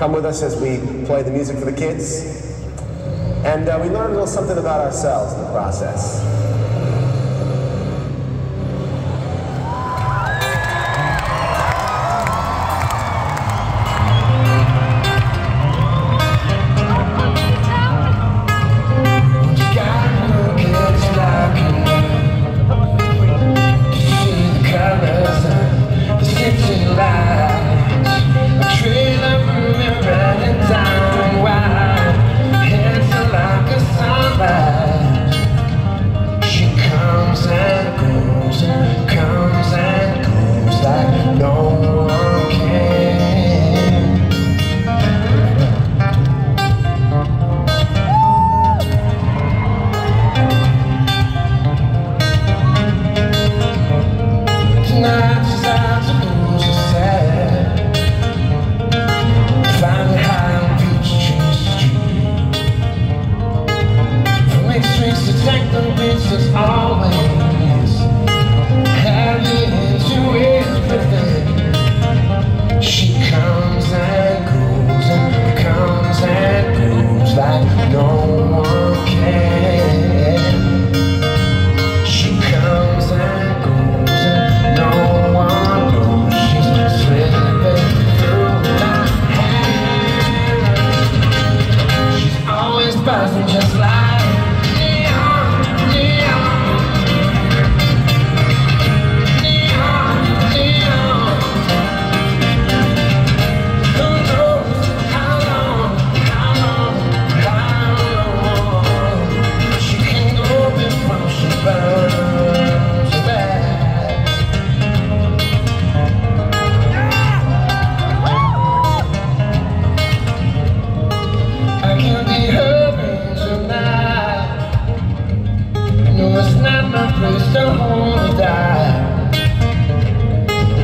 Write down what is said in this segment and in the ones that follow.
come with us as we play the music for the kids. And uh, we learn a little something about ourselves in the process.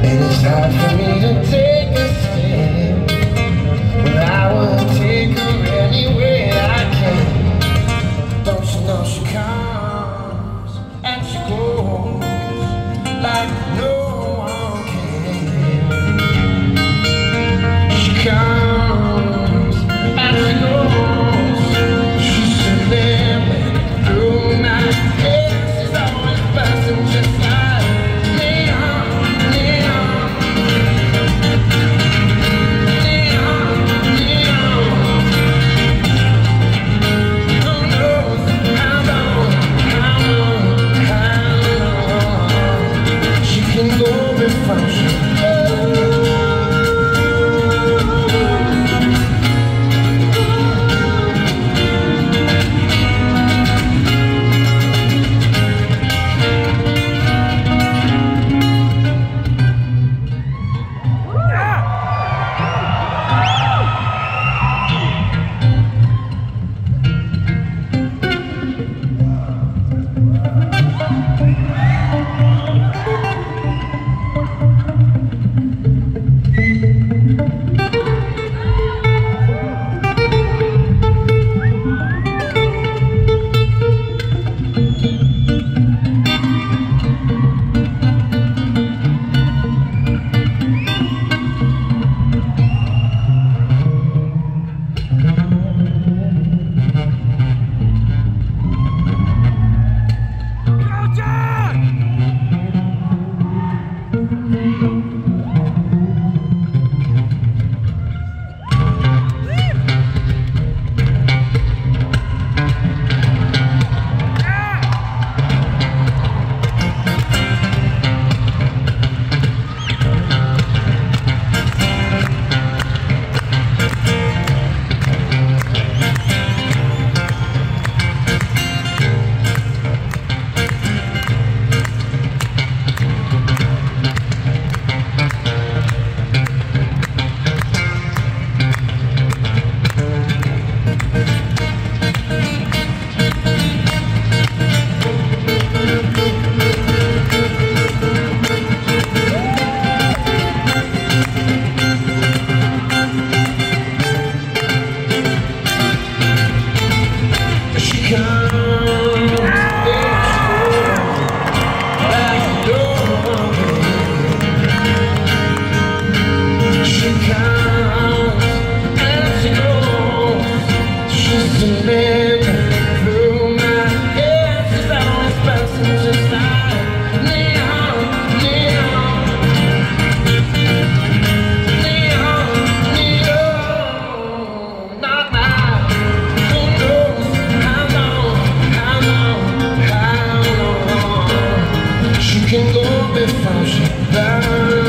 And it's for me to take a stand I will take her I can Don't you know she comes and she goes Like no time. before she die.